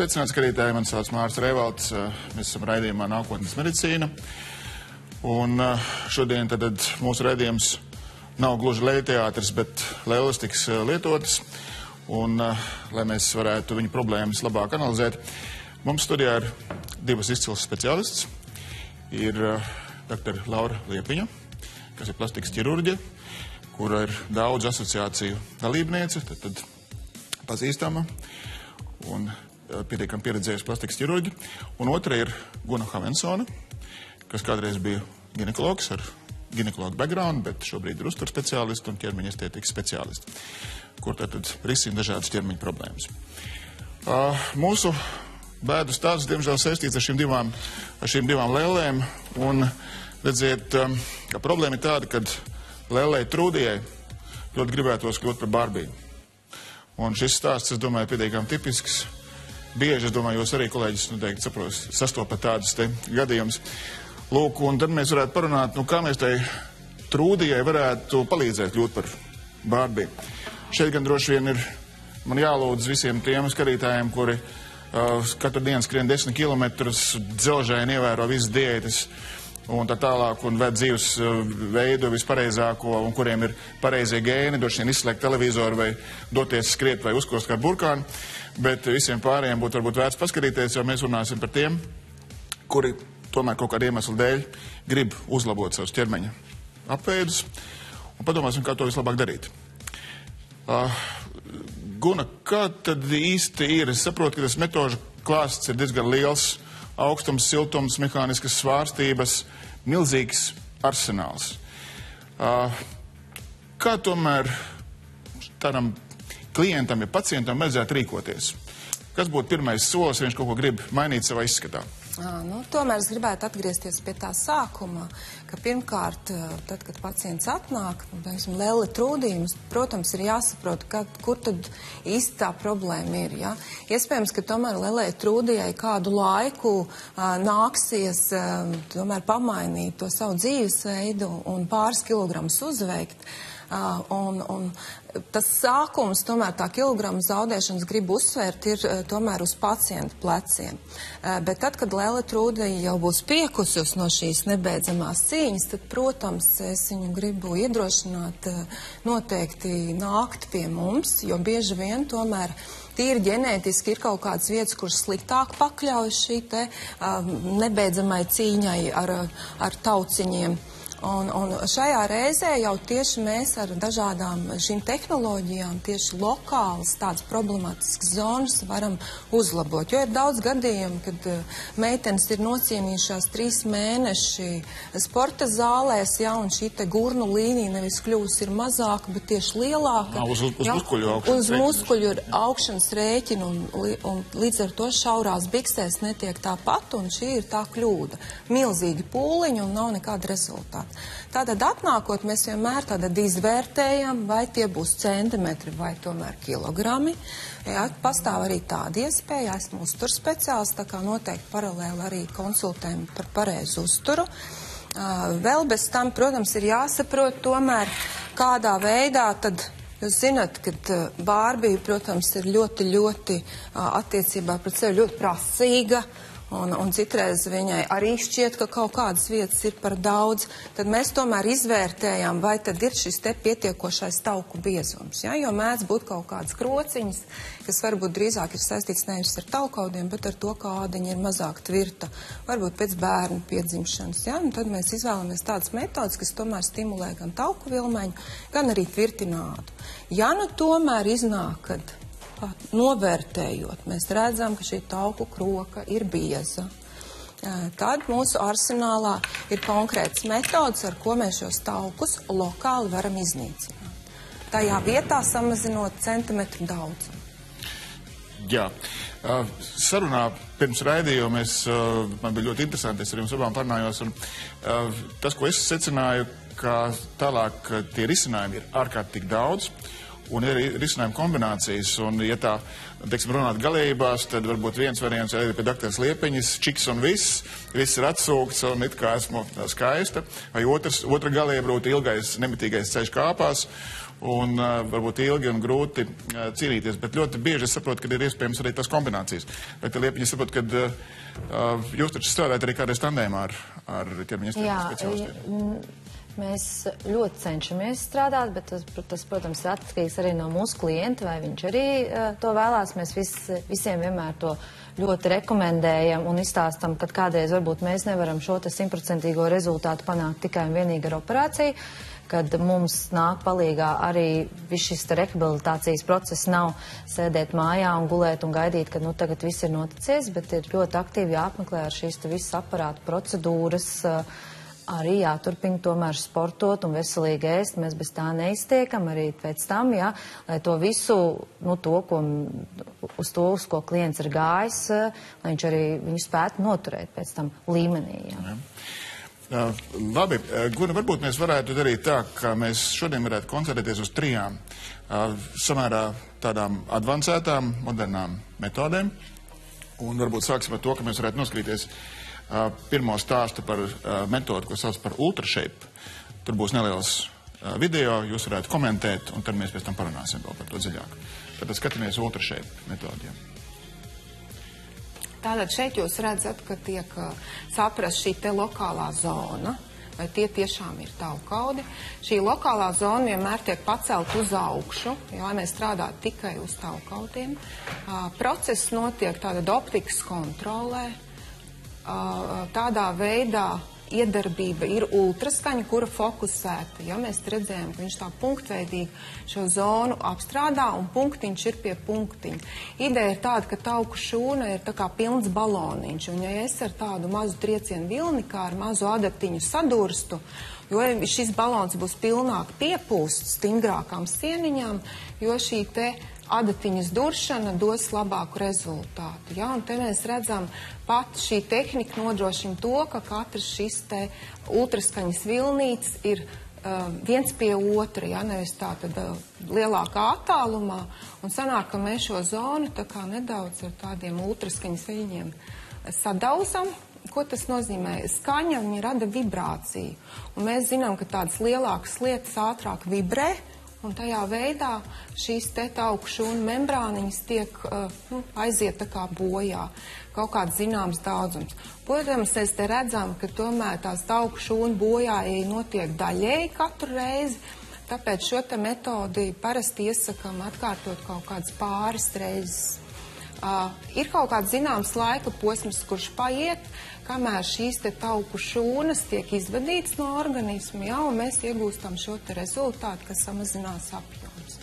Sveicināts, skatītāji, man sauc Mārs Revalds, mēs esam raidījumā Nākotnes medicīna. Un šodien tad, mūsu raidījums nav gluži lejteātris, bet lēles tiks lietotas. Un, lai mēs varētu viņu problēmas labāk analizēt, mums studijā ir divas izcils speciālists. Ir dr. Laura Liepiņa, kas ir plastikas ķirurģija, kura ir daudz asociāciju dalībniece, tad, tad pazīstama un pietiekami pieredzējusi plastikas ķirurģi. Un otra ir Guna Havensona, kas kādreiz bija ginekologs ar ginekologu background, bet šobrīd ir uzturu speciālists un ķermeņa estētikas speciālists, kur tātad risina dažādas ķermeņa problēmas. Uh, mūsu bēdu stāsts, diemžēl, saistīts ar šīm divām, ar šīm divām lēlēm. Un, redziet, um, ka problēma ir tāda, ka lēlē trūdījai ļoti gribētos kļūt par barbīnu. Un šis stāsts, es domāju, ir pietiekami tipisks bieži, es domāju, jūs arī kolēģis noteikti saprotat, sastopat tādus te gadījumus. Lūk, un tad mēs varētu parunāt, nu, kā mēs tai trūdījai varētu palīdzēt kļūt par bārbiju. Šeit gan droši vien ir man jālūdz visiem tiem skatītājiem, kuri uh, katru dienu skrien desmit kilometrus, dzelžēni ievēro visas diētas un tā tālāk, un ved dzīves uh, veidu vispareizāko, un kuriem ir pareizie gēni, droši vien izslēgt televizoru vai doties skriet vai uzkost kā burkānu bet visiem pārējiem būtu varbūt vērts paskatīties, jo mēs runāsim par tiem, kuri tomēr kaut kādu iemeslu dēļ grib uzlabot savus ķermeņa apveidus un padomāsim, kā to vislabāk darīt. Uh, Guna, kā tad īsti ir? Es saprotu, ka tas metožu klāsts ir diezgan liels, augstums, siltums, mehāniskas svārstības, milzīgs arsenāls. Kā tomēr tādam klientam, ja pacientam vajadzētu rīkoties? Kas būtu pirmais solis, ja viņš kaut ko grib mainīt savā izskatā? Nu, tomēr es gribētu atgriezties pie tā sākuma, ka pirmkārt, tad, kad pacients atnāk, piemēram, lēli trūdījums, protams, ir jāsaprot, ka, kur tad īsti tā problēma ir. Ja? Iespējams, ka tomēr lēlē trūdījai kādu laiku a, nāksies a, tomēr pamainīt to savu dzīvesveidu un pāris kilogramus uzveikt. Uh, un, un tas sākums, tomēr tā kilogramu zaudēšanas gribu uzsvērt, ir uh, tomēr uz pacientu pleciem. Uh, bet tad, kad Lēle Trūde jau būs piekusus no šīs nebeidzamās cīņas, tad, protams, es viņu gribu iedrošināt noteikti nākt pie mums, jo bieži vien tomēr tīri ģenētiski ir kaut kādas vietas, kuras sliktāk pakļaujas šī te um, nebeidzamai cīņai ar, ar tauciņiem. Un, un šajā reizē jau tieši mēs ar dažādām šīm tehnoloģijām, tieši lokālas tādas problemātiskas zonas varam uzlabot. Jo ir daudz gadījumu, kad uh, meitenes ir nocienījušās trīs mēneši sporta zālēs, ja, un šī te gurnu līnija nevis kļūst ir mazāka, bet tieši lielāka. Uz, uz, uz ja, muskuļu augšanas Uz muskuļu augšanas rēķinu, un, un līdz ar to šaurās biksēs netiek tāpat, un šī ir tā kļūda. Milzīgi pūliņi un nav nekāda rezultāta. Tātad atnākot, mēs vienmēr tātad izvērtējam, vai tie būs centimetri vai tomēr kilogrami. Jā, pastāv arī tāda iespēja, esmu uzturu speciāls, tā kā noteikti paralēli arī konsultējam par pareizu uzturu. Uh, vēl bez tam, protams, ir jāsaprot tomēr, kādā veidā tad Jūs zināt, ka Bārbija, protams, ir ļoti, ļoti attiecībā pret sevi ļoti prasīga. Uh, un, un citreiz viņai arī šķiet, ka kaut kādas vietas ir par daudz, tad mēs tomēr izvērtējam, vai tad ir šis te pietiekošais tauku biezums. Ja? Jo mēdz būt kaut kādas krociņas, kas varbūt drīzāk ir saistīts nevis ar taukaudiem, bet ar to, ka ādiņa ir mazāk tvirta, varbūt pēc bērnu piedzimšanas. Ja? Un tad mēs izvēlamies tādas metodas, kas tomēr stimulē gan tauku vilmeņu, gan arī tvirtinātu. Ja nu tomēr iznāk, kad novērtējot, mēs redzam, ka šī tauku kroka ir bieza. Tad mūsu arsenālā ir konkrēts metods, ar ko mēs šos taukus lokāli varam iznīcināt. Tajā vietā samazinot centimetru daudzumu. Jā, sarunā pirms raidījuma es, man bija ļoti interesanti, es ar jums abām parunājos, un tas, ko es secināju, ka tālāk tie risinājumi ir ārkārtīgi daudz un ir risinājuma kombinācijas. Un, ja tā, teiksim, runāt galībās, tad varbūt viens variants ir pie doktoras Liepiņas, čiks un viss, viss ir atsūkts un it kā esmu skaista, vai otrs, otra galība būtu ilgais, nemitīgais ceļš kāpās. un uh, varbūt ilgi un grūti uh, cīnīties. Bet ļoti bieži es saprotu, ka ir iespējams arī tas kombinācijas. Bet Liepiņa saprot, ka uh, jūs taču strādājat arī kādreiz tandēmā ar, ar ķermeņa speciālistiem. Mēs ļoti cenšamies strādāt, bet tas, tas, protams, ir atkarīgs arī no mūsu klienta, vai viņš arī uh, to vēlās. Mēs vis, visiem vienmēr to ļoti rekomendējam un izstāstam, ka kādreiz varbūt mēs nevaram šo simtprocentīgo rezultātu panākt tikai un vienīgi ar operāciju kad mums nāk palīgā arī viss šis rehabilitācijas process nav sēdēt mājā un gulēt un gaidīt, ka nu tagad viss ir noticies, bet ir ļoti aktīvi jāapmeklē ar šīs visas aparātu procedūras. Uh, arī jāturpina tomēr sportot un veselīgi ēst. Mēs bez tā neiztiekam arī pēc tam, jā, lai to visu, nu, to, ko, uz to, uz ko klients ir gājis, lai viņš arī viņu spētu noturēt pēc tam līmenī. Jā. Jā. Uh, labi, Guna, varbūt mēs varētu darīt tā, ka mēs šodien varētu koncentrēties uz trijām uh, samērā tādām advancētām, modernām metodēm. Un varbūt sāksim ar to, ka mēs varētu noskatīties uh, pirmo stāstu par metodu, ko sauc par ultrashape. Tur būs neliels video, jūs varētu komentēt, un tad mēs pēc tam parunāsim vēl par to dziļāk. Tad skatāmies ultrashape metodiem. Tātad šeit jūs redzat, ka tiek saprast šī te lokālā zona, vai tie tiešām ir taukaudi. Šī lokālā zona vienmēr tiek pacelt uz augšu, jo, lai mēs strādātu tikai uz taukaudiem. Process notiek tātad optikas kontrolē, tādā veidā iedarbība ir ultraskaņa, kura fokusēta. Ja mēs redzējām, ka viņš tā punktveidīgi šo zonu apstrādā un punktiņš ir pie punktiņa. Ideja ir tāda, ka tauku šūna ir tā kā pilns baloniņš, un ja es ar tādu mazu triecienu vilni, kā ar mazu adaptiņu sadurstu, jo šis balons būs pilnāk piepūsts stingrākām sieniņām, jo šī te adatiņas duršana dos labāku rezultātu. Ja? Un te mēs redzam, pat šī tehnika nodrošina to, ka katrs šis te ultraskaņas vilnīts ir uh, viens pie otra, ja nevis tā tad uh, lielākā attālumā. Un sanāk, ka mēs šo zonu tā kā nedaudz ar tādiem ultraskaņas viļņiem sadauzam. Ko tas nozīmē? Skaņa viņa rada vibrāciju. Un mēs zinām, ka tādas lielākas lietas ātrāk vibrē, Un tajā veidā šīs augšu un membrāniņas tiek uh, nu, aiziet kā bojā, kaut kāds zināms daudzums. Protams, mēs te redzam, ka tomēr tās augšu un bojājai notiek daļēji katru reizi, tāpēc šo te metodi parasti iesakam atkārtot kaut kādas pāris reizes. Uh, ir kaut kāds zināms laika posms, kurš paiet, kamēr šīs te tauku šūnas tiek izvadītas no organisma, jā, un mēs iegūstam šo te rezultātu, kas samazinās apjoms.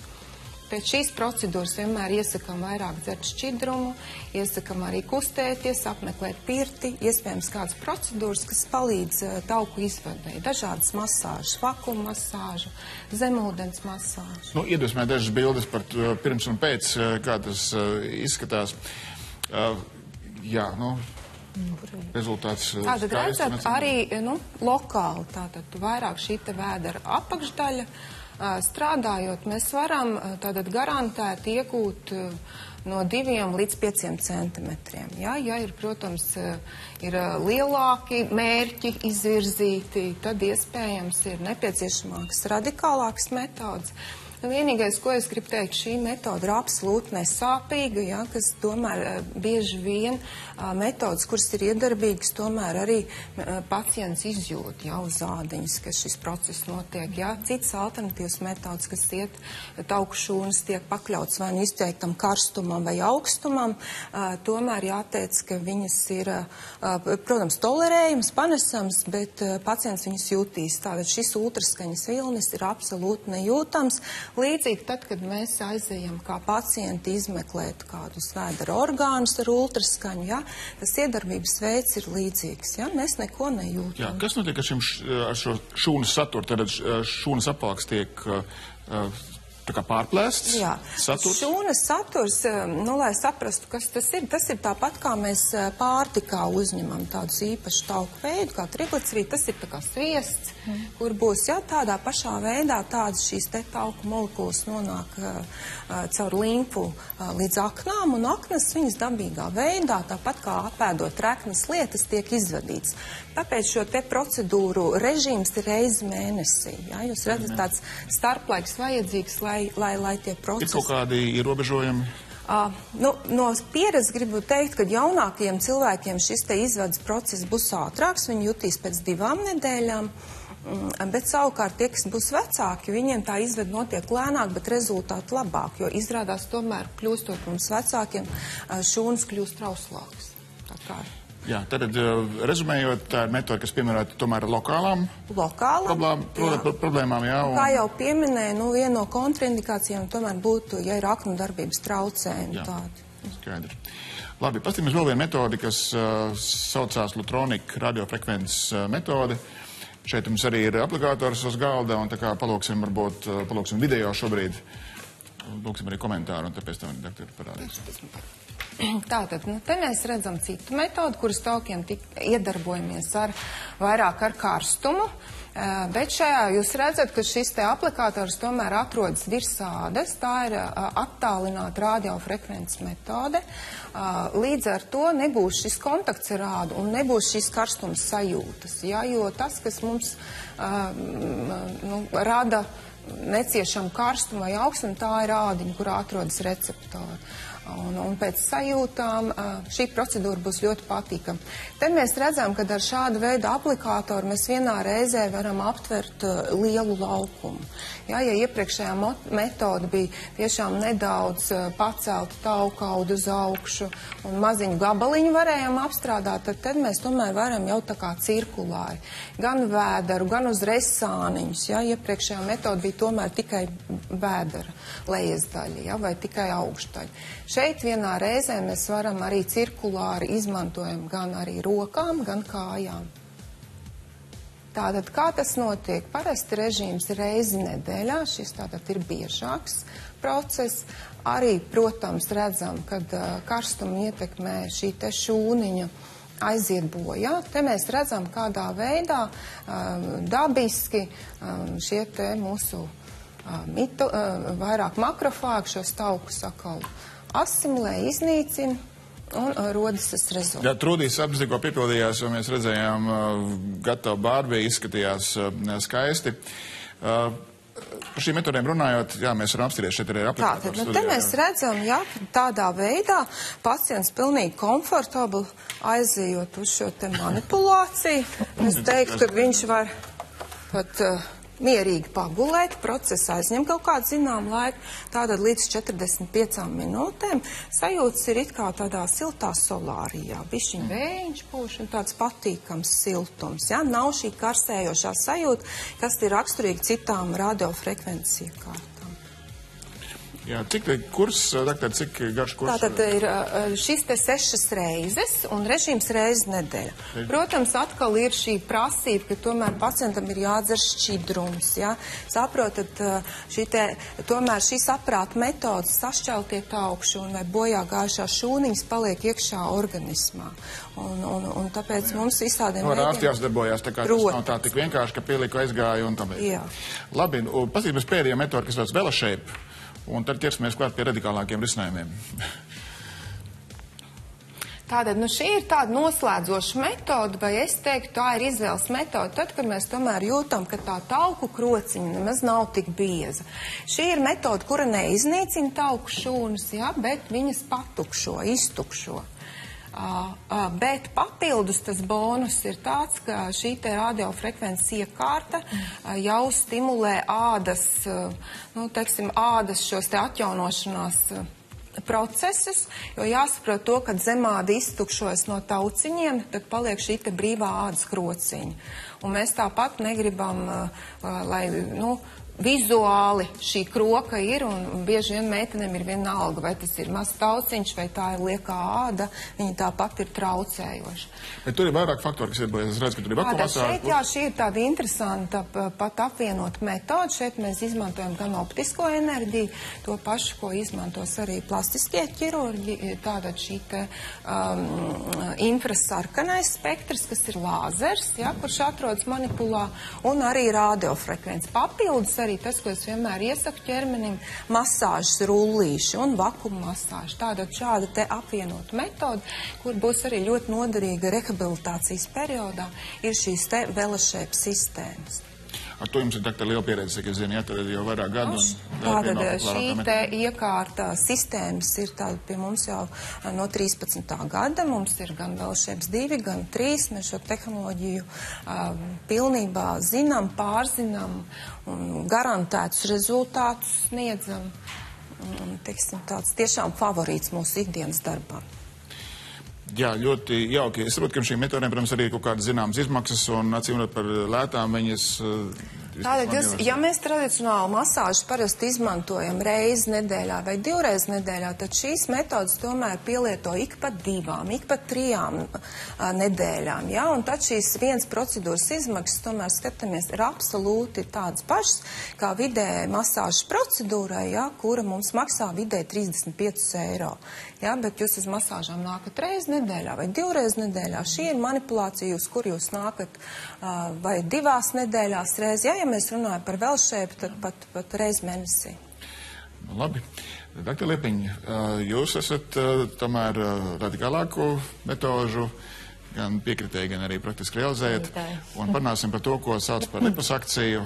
Pēc šīs procedūras vienmēr iesakām vairāk dzert šķidrumu, iesakām arī kustēties, apmeklēt pirti, iespējams kādas procedūras, kas palīdz uh, tauku izvadai. Dažādas masāžas, vakuma masāža, zemūdens masāža. Nu, iedvesmē dažas bildes par pirms un pēc, uh, kā tas uh, izskatās. Uh, jā, nu, rezultāts. Eh, tātad redzat arī nu, lokāli, tātad vairāk šī te vēdera apakšdaļa. Eh, strādājot, mēs varam eh, tātad garantēt iegūt no diviem līdz pieciem centimetriem. Ja, ja ir, protams, ir lielāki mērķi izvirzīti, tad iespējams ir nepieciešamākas radikālākas metodas. Vienīgais, ko es gribu teikt, šī metode ir absolūti nesāpīga, ja, kas tomēr eh, bieži vien metodas, kuras ir iedarbīgas, tomēr arī pacients izjūt jau uz ādiņas, ka šis process notiek. Ja. Citas alternatīvas metodas, kas iet taukšūnas, tiek pakļauts vai nu izteiktam karstumam vai augstumam, tomēr jāteic, ka viņas ir, protams, tolerējams, panesams, bet pacients viņas jutīs. Tātad šis ultraskaņas vilnis ir absolūti nejūtams. Līdzīgi tad, kad mēs aizējam kā pacienti izmeklēt kādus vēdera orgānus ar ultraskaņu, ja, tas iedarbības veids ir līdzīgs. Ja, mēs neko nejūtam. Jā, kas notiek ar, šim, ar šo šūnas saturu? Tad šūnas apvalks tiek uh, tā kā pārplēsts Jā, saturs. šūnas saturs, eh, nu, lai saprastu, kas tas ir, tas ir tāpat kā mēs eh, pārtikā uzņemam tādus īpašus tauku veidu, kā triglicerīdi, tas ir tā kā sviests, mm. kur būs, jā, tādā pašā veidā tādas šīs te tauku molekulas nonāk uh, caur limfu uh, līdz aknām, un aknas viņas dabīgā veidā, tāpat kā apēdot reknas lietas, tiek izvadīts. Tāpēc šo te procedūru režīms ir reizi mēnesī, jā, jūs redzat tāds starplaiks vajadzīgs, lai, lai, lai tie procesi. Ir kaut kādi ierobežojumi? Uh, nu, no pieredzes gribu teikt, ka jaunākajiem cilvēkiem šis te izvedas process būs ātrāks, viņi jutīs pēc divām nedēļām. Mm, bet savukārt tie, kas būs vecāki, viņiem tā izved notiek lēnāk, bet rezultāti labāk, jo izrādās tomēr kļūstot mums vecākiem, šūnas kļūst trauslākas. Tā kā Jā, tad, rezumējot, tā ir metode, kas piemērota tomēr lokālām, lokālām problēm, jā. problēmām. Jā, un... Kā jau pieminēju, nu, viena no kontraindikācijām tomēr būtu, ja ir aknu darbības traucējumi tādi. Skaidrs. Labi, paskatīsimies vēl vienu metodi, kas uh, saucās Lutronika radiofrekvences uh, metode. Šeit mums arī ir aplikators uz galda, un tā kā palūksim, varbūt, uh, palūksim video šobrīd. Lūksim arī komentāru, un tāpēc tam doktori parādīs. Tātad, nu, te mēs redzam citu metodu, kuras taukiem tik iedarbojamies ar vairāk ar karstumu. Uh, bet šajā jūs redzat, ka šis te aplikators tomēr atrodas virs ādas. Tā ir uh, attālināta radiofrekvences metode. Uh, līdz ar to nebūs šis kontakts ar ādu un nebūs šīs karstums sajūtas. Ja, jo tas, kas mums nu, rada neciešamu karstumu vai augstumu, tā ir ādiņa, kur atrodas receptori. Un, un pēc sajūtām šī procedūra būs ļoti patīkama. Te mēs redzam, ka ar šādu veidu aplikātoru mēs vienā reizē varam aptvert lielu laukumu. Jā, ja iepriekšējā metode bija tiešām nedaudz pacelta taukaudu uz augšu un maziņu gabaliņu varējām apstrādāt, tad, tad mēs tomēr varam jau tā kā cirkulāri. Gan vēderu, gan uz resāniņus. Jā, iepriekšējā metode bija tomēr tikai vēdera lejas daļa, jā, vai tikai augšdaļa. Šeit vienā reizē mēs varam arī cirkulāri izmantojam gan arī rokām, gan kājām. Tātad, kā tas notiek? Parasti režīms reizi nedēļā, šis tātad ir biežāks process. Arī, protams, redzam, kad uh, karstumu ietekmē šī te šūniņa aiziet bojā. Te mēs redzam, kādā veidā um, dabiski um, šie te mūsu uh, mito, uh, vairāk makrofāgi šos taukus atkal asimilē, iznīcina. Un uh, rodas tas rezultāts. Jā, Trūdīs apzīgo piepildījās, jo mēs redzējām, uh, gatavu bārbiju izskatījās uh, skaisti. Par šīm metodēm runājot, jā, mēs varam apstīties šeit arī aplikācijas. Tātad, nu, te mēs redzam, jā, tādā veidā pacients pilnīgi komfortabli aizījot uz šo te manipulāciju. Es teiktu, ka viņš var pat uh, mierīgi pagulēt, process aizņem kaut kādu zinām laiku, tātad līdz 45 minūtēm sajūtas ir it kā tādā siltā solārijā, bišķiņ vējiņš pūš un tāds patīkams siltums, ja? nav šī karsējošā sajūta, kas ir raksturīga citām radiofrekvences iekārtām. Jā, cik kurs, doktor, cik garš kurs? Tātad ir šis te sešas reizes un režīms reizes nedēļa. Protams, atkal ir šī prasība, ka tomēr pacientam ir jādzer šķidrums, jā. Saprotat, šī te, tomēr šīs aprāta metodas sašķeltie augšu un vai bojā gājušās šūniņas paliek iekšā organismā. Un, un, un tāpēc jā. mums visādiem no, veidiem... Ārstjās darbojās, tā kā Protams. tas nav tā tik vienkārši, ka pieliku aizgāju un tam. Jā. Labi, paskatīsimies pēdējā metoda, kas sauc Velashape un tad ķersimies klāt pie radikālākiem risinājumiem. Tātad nu, šī ir tāda noslēdzoša metode, vai es teiktu, tā ir izvēles metode, tad, kad mēs tomēr jūtam, ka tā tauku krociņa nemaz nav tik bieza. Šī ir metode, kura neiznīcina tauku šūnas, ja, bet viņas patukšo, iztukšo. Uh, uh, bet papildus tas bonus ir tāds, ka šī te radiofrekvences iekārta uh, jau stimulē ādas, nu, teiksim, ādas šos te atjaunošanās procesus, jo jāsaprot to, kad zemāda iztukšojas no tauciņiem, tad paliek šī te brīvā ādas krociņa. Un mēs tāpat negribam, lai, nu, vizuāli šī kroka ir, un, bieži vien meitenēm ir vienalga, vai tas ir mazs tauciņš, vai tā ir liekā āda, viņa tāpat ir traucējoša. Bet tur ir vairāk faktori, kas iedarbojas. Es redzu, ka tur ir vakumāsā. šeit, jā, šī ir tāda interesanta pat apvienot metoda. Šeit mēs izmantojam gan optisko enerģiju, to pašu, ko izmantos arī plastiskie ķirurģi. Tātad šī te um, infrasarkanais spektrs, kas ir lāzers, jā, kurš atrodas manipulā, un arī radiofrekvence. Papildus arī tas, ko es vienmēr iesaku ķermenim, masāžas rullīši un vakuma masāža. Tātad šāda te apvienot metoda, kur būs arī ļoti noderīga rehabilitācijas periodā, ir šīs te velešēp sistēmas. Ar to jums ir tā liela pieredze, cik es zinu, jā, tad jau vairāk gadu. Tātad apvienot šī te iekārta sistēmas ir tāda pie mums jau eh, no 13. gada. Mums ir gan vēl šieps divi, gan trīs. Mēs šo tehnoloģiju um, pilnībā zinām, pārzinām un garantētus rezultātus sniedzam. Un, teiksim, tāds tiešām favorīts mūsu ikdienas darbā. Jā, ļoti jauki. Es saprotu, ka šīm metodēm, protams, arī ir kaut kādas zināmas izmaksas un acīmredzot par lētām viņas. Tātad, jūs, ja mēs tradicionāli masāžu parasti izmantojam reizi nedēļā vai divreiz nedēļā, tad šīs metodas tomēr pielieto ik pa divām, ik pa trijām a, nedēļām. Ja? Un tad šīs viens procedūras izmaksas, tomēr skatāmies, ir absolūti tādas pašas kā vidēji masāžu procedūrai, ja? kura mums maksā vidēji 35 eiro. Ja? Bet jūs uz masāžām nākat reizi nedēļā vai divreiz nedēļā. Šī ir manipulācija, uz kur jūs nākat a, vai divās nedēļās reizi. Ja, ja mēs runājam par velšēpu, tad pat, pat reiz mēnesī. Nu, labi. Dr. Liepiņa, jūs esat tomēr radikālāku metožu gan piekritēji, gan arī praktiski realizējat. Un parunāsim par to, ko sauc par liposakciju.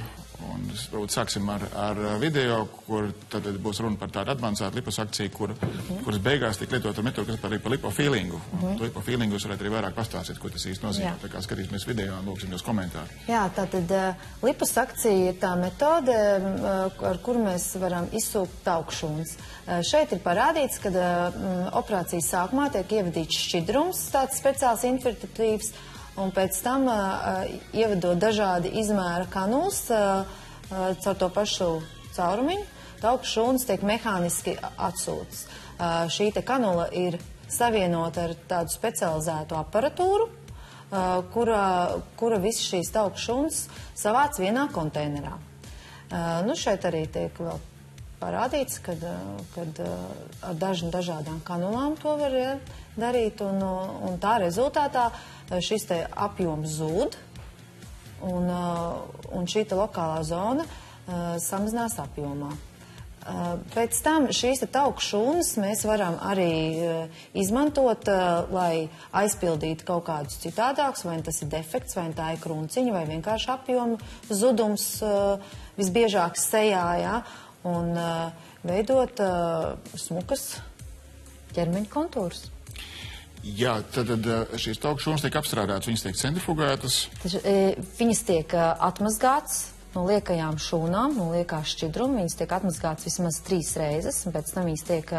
Un varbūt sāksim ar, ar video, kur tad būs runa par tādu advancētu liposakciju, kur, kuras beigās tiek lietota metoda, kas par par lipofīlingu. Un to lipofīlingu jūs varētu arī vairāk pastāstīt, ko tas īsti nozīmē. Jā. Tā kā skatīsimies video un lūksim jūs komentāru. Jā, tātad uh, liposakcija ir tā metode, uh, ar kuru mēs varam izsūkt taukšūnas. Uh, šeit ir parādīts, ka uh, operācijas sākumā tiek ievadīts šķidrums, tāds speciāls infiltratīvs, un pēc tam uh, ievedot dažādi izmēra kanuls uh, uh, caur to pašu caurumiņu, taukšūnas tiek mehāniski atsūtas. Uh, šī te kanula ir savienota ar tādu specializētu aparatūru, Uh, kura, kura visas šīs tauku šuns savāc vienā konteinerā. Uh, Nu, šeit arī tiek vēl parādīts, kad, kad ar dažn, dažādām kanulām to var ja, darīt, un, un tā rezultātā uh, šis apjoms zūd, un, uh, un šī lokālā zona uh, samazinās apjomā. Uh, Pēc tam šīs tauku šūnas mēs varam arī izmantot, lai aizpildītu kaut kādus citādākus, vai nu tas ir defekts, vai nu tā ir krunciņa, vai vienkārši apjoma zudums visbiežāk sejā, ja, un veidot smukas ķermeņa kontūrus. Jā, tad, tad eh, šīs taukšūnas tiek apstrādātas, viņas tiek centrifugētas. Taču, e, viņas tiek e, atmazgātas no liekajām šūnām, no liekā šķidruma. Viņas tiek atmazgātas vismaz trīs reizes, un pēc tam viņas tiek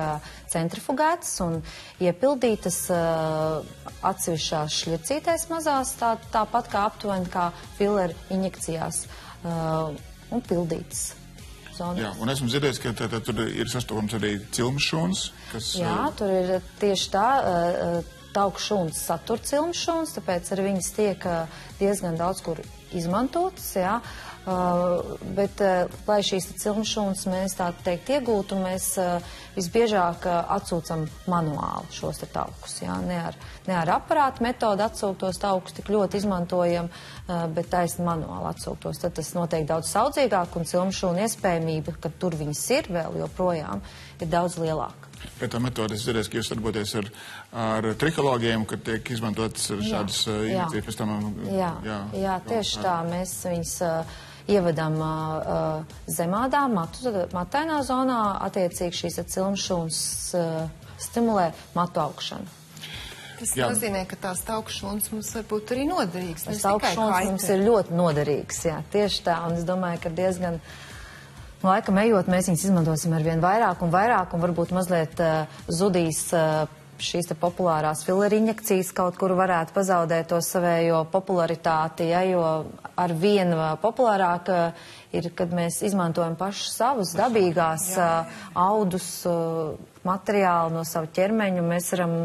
centrifugētas un iepildītas atsevišķās šļiecītēs mazās, tā, tāpat kā aptuveni kā filleru injekcijās, un pildītas. Zonās. Jā, un esmu dzirdējis, ka tā, tā, tur ir sastopams arī cilmes šūnas, kas Jā, tur ir tieši tā. Tauku šūnas satur cilmu šūnas, tāpēc arī viņas tiek diezgan daudz kur izmantotas. Jā. Uh, bet, uh, lai šīs cilmu šūnas mēs tā teikt iegūtu, mēs uh, visbiežāk uh, atsūcam manuāli šos te taukus. Jā. Ne ar, ne ar aparātu metodu atsūktos taukus tik ļoti izmantojam, uh, bet taisni manuāli atsūktos. Tad tas notiek daudz saudzīgāk un cilmu šūnu iespējamība, ka tur viņas ir vēl joprojām, ir daudz lielāka. Pēc tam metodas es dzirdēju, ka jūs darbojaties ar, ar trihologiem, kad tiek izmantotas šādas uh, jā. injekcijas pēc tam. uh, Jā, jā, jā tieši tā. Mēs viņus uh, ievedam uh, zemādā, matu, matainā zonā. Attiecīgi šīs cilmšūnas uh, stimulē matu augšanu. Tas Jā. nozīmē, ka tās taukšūnas mums var būt arī noderīgas. Tas augšana mums ir ļoti noderīgs. Jā, tieši tā. Un es domāju, ka diezgan laikam ejot, mēs viņus izmantosim ar vien vairāk un vairāk, un varbūt mazliet uh, zudīs uh, šīs te populārās fileru injekcijas kaut kur varētu pazaudēt to savējo popularitāti, ja, jo ar vienu populārāk ir, kad mēs izmantojam pašus savus dabīgās uh, audus uh, materiālu no savu ķermeņu, mēs varam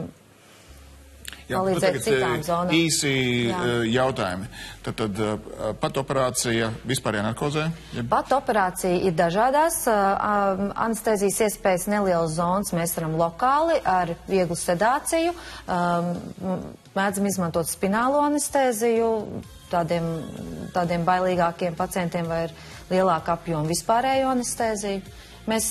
Jā, nu palīdzēt citām eh, zonām. Īsi Jā. eh, jautājumi. Tad, tad eh, pat operācija vispārējā narkozē? Ja? Pat operācija ir dažādās anestezijas iespējas, nelielas zonas. Mēs varam lokāli ar vieglu sedāciju, um, mēdzam izmantot spinālo anesteziju, tādiem, tādiem bailīgākiem pacientiem vai ar lielāku apjomu vispārējo anesteziju. Mēs,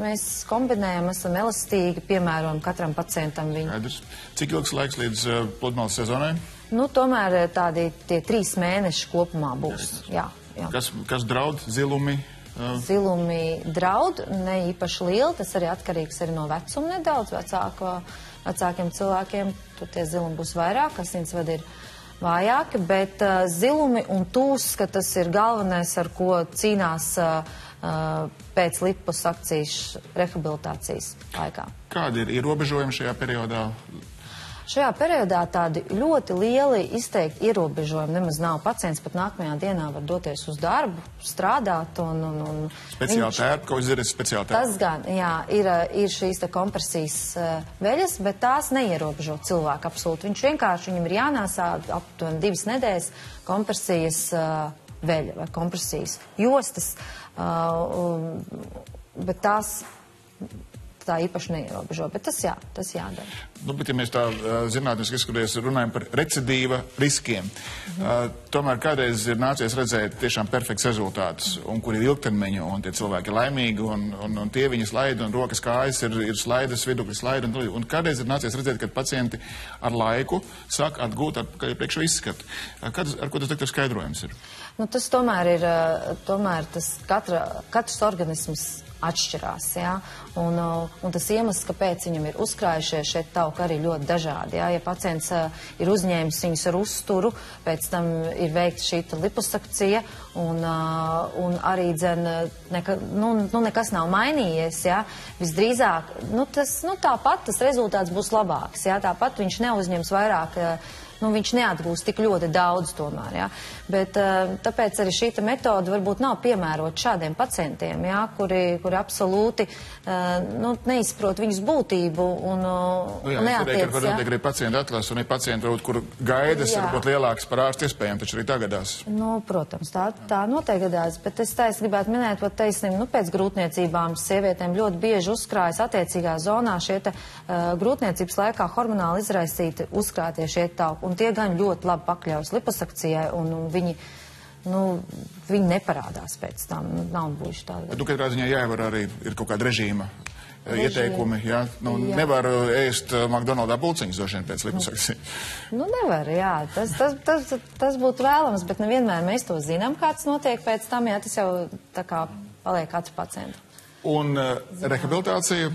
mēs kombinējam, esam elastīgi, piemērojam katram pacientam viņu. Skaidrs. Cik ilgs laiks līdz uh, pludmales sezonai? Nu, tomēr tādi tie trīs mēneši kopumā būs. Jā, jā. Kas, kas draud zilumi? Zilumi draud, ne īpaši lieli, tas arī atkarīgs arī no vecuma nedaudz. Vecāko, vecākiem cilvēkiem tur tie zilumi būs vairāk, asinsvadi ir vājāki, bet uh, zilumi un tūs, ka tas ir galvenais, ar ko cīnās uh, pēc liposakcijas rehabilitācijas laikā. kādi ir ierobežojumi šajā periodā? Šajā periodā tādi ļoti lieli izteikti ierobežojumi nemaz nav. Pacients pat nākamajā dienā var doties uz darbu, strādāt un, un, un Speciāli viņš- tērpa, ko zināt, speciāli tērpa. Tas gan, jā, ir, ir šīs te kompresijas veļas, bet tās neierobežo cilvēku absolūti. Viņš vienkārši, viņam ir jānāsā aptuveni divas nedēļas kompresijas veļa vai kompresijas jostas, uh, um, bet tās tā īpaši neierobežo. Bet tas jā, tas jādara. Nu, bet, ja mēs tā uh, zinātniski izskaties, runājam par recidīva riskiem, uh, tomēr kādreiz ir nācies redzēt tiešām perfekts rezultātus, un kur ir ilgtermiņa, un tie cilvēki ir laimīgi, un, un, un tie viņi slaida, un rokas kājas ir, ir slaidas, vidukļi slaida, un, un kādreiz ir nācies redzēt, ka pacienti ar laiku sāk atgūt atpakaļ priekšu izskatu. Uh, Kad, ar ko tas doktors skaidrojums ir? Nu, tas tomēr ir, eh, tomēr tas katra, katrs organisms atšķirās, jā, un, uh, un tas iemesls, kāpēc viņam ir uzkrājušies šeit tauki arī ļoti dažādi, jā, ja pacients uh, ir uzņēmis viņus ar uzturu, pēc tam ir veikta šī liposakcija, un, un arī, dzen, neka, nu, nu, nekas nav mainījies, jā, visdrīzāk, nu, tas, nu, tāpat tas rezultāts būs labāks, jā, tāpat viņš neuzņems vairāk nu, viņš neatgūst tik ļoti daudz tomēr. Ja? Bet, uh, tāpēc arī šī metode varbūt nav piemērota šādiem pacientiem, ja? kuri, kuri absolūti uh, nu, neizprot viņas būtību un, uh, Nu, jā, un neatiec. var notiek arī pacienta atlases, un ir pacienti, varbūt, kur gaidas Jā. ir varbūt lielākas par ārstu iespējām, taču arī tagadās. Nu, protams, tā, tā noteikti gadās, bet es taisa gribētu minēt, pat taisnība, nu, pēc grūtniecībām sievietēm ļoti bieži uzkrājas attiecīgā zonā šie te, uh, grūtniecības laikā hormonāli izraisīti uzkrātie šie tauki, un tie gan ļoti labi pakļaus liposakcijai, un, un viņi, nu, viņi neparādās pēc tam, nu, nav bijuši tādi. Bet, nu, katrā ziņā jāievar arī ir kaut kāda režīma. eh. Ieteikumi, jā. Nu, Jā. nevar uh, ēst uh, McDonaldā pulciņus droši vien pēc liposakcijas. Nu, nevar, jā, tas, tas, tas, tas būtu vēlams, bet nevienmēr mēs to zinām, kāds notiek pēc tam, jā, tas jau tā kā paliek katra pacienta. Un uh, rehabilitācija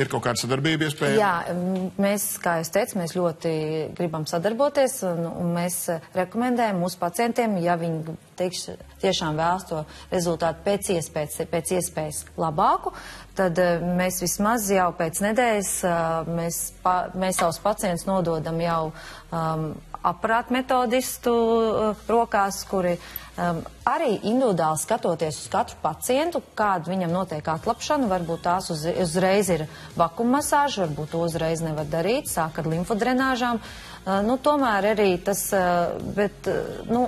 ir kaut kāda sadarbība iespējama. Jā, mēs, kā jūs teicat, mēs ļoti gribam sadarboties, un, un mēs rekomendējam mūsu pacientiem, ja viņi teikš, tiešām vēlas to rezultātu pēc iespējas, pēc iespējas labāku, tad eh, mēs vismaz jau pēc nedēļas eh, mēs, pa, mēs savus pacientus nododam jau um, aparātu metodistu uh, rokās, kuri um, arī individuāli skatoties uz katru pacientu, kāda viņam notiek atlapšana, varbūt tās uz, uzreiz ir vakuma masāža, varbūt to uzreiz nevar darīt, sāk ar limfodrenāžām. Uh, nu, tomēr arī tas, uh, bet, uh, nu,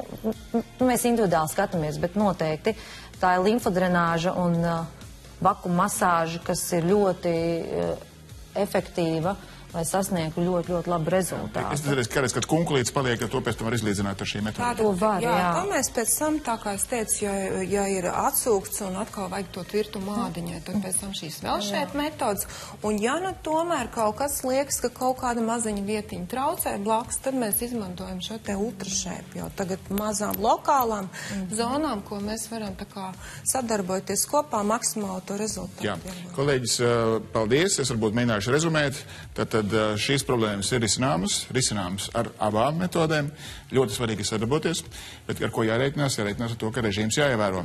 mēs individuāli skatāmies, bet noteikti tā ir limfodrenāža un uh, vakuma masāža, kas ir ļoti uh, efektīva, lai sasniegtu ļoti, ļoti labu rezultātu. Es redzēju, ka kad kunkulīts paliek, ka to pēc tam var izlīdzināt ar šīm metodēm. To var, jā, jā. to mēs pēc tam, tā kā es teicu, ja, ja ir atsūkts un atkal vajag to tvirtu mādiņai, tad pēc tam šīs vēl šeit metodas. Un ja nu tomēr kaut kas liekas, ka kaut kāda maziņa vietiņa traucē blakus, tad mēs izmantojam šo te ultrašēpu, jo tagad mazām lokālām zonām, ko mēs varam tā kā sadarbojoties kopā, maksimāli to rezultātu. Jā, kolēģis, uh, paldies. Es varbūt mēģināšu rezumēt. Tātad Tātad eh, šīs problēmas ir risināmas, risināmas ar abām metodēm. Ļoti svarīgi sadarboties, bet ar ko jārēķinās? Jārēķinās ar to, ka režīms jāievēro.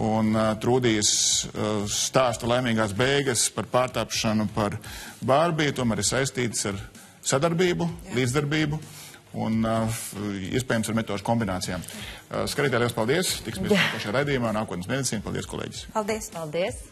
Un uh, Trūdijas uh, stāsta laimīgās beigas par pārtāpšanu par Bārbiju tomēr ir saistītas ar sadarbību, Jā. līdzdarbību un uh, iespējams ar metožu kombinācijām. Uh, Skatītāji, liels paldies! Tiksimies nākošajā raidījumā, nākotnes medicīna. Paldies, kolēģis! Paldies! Paldies!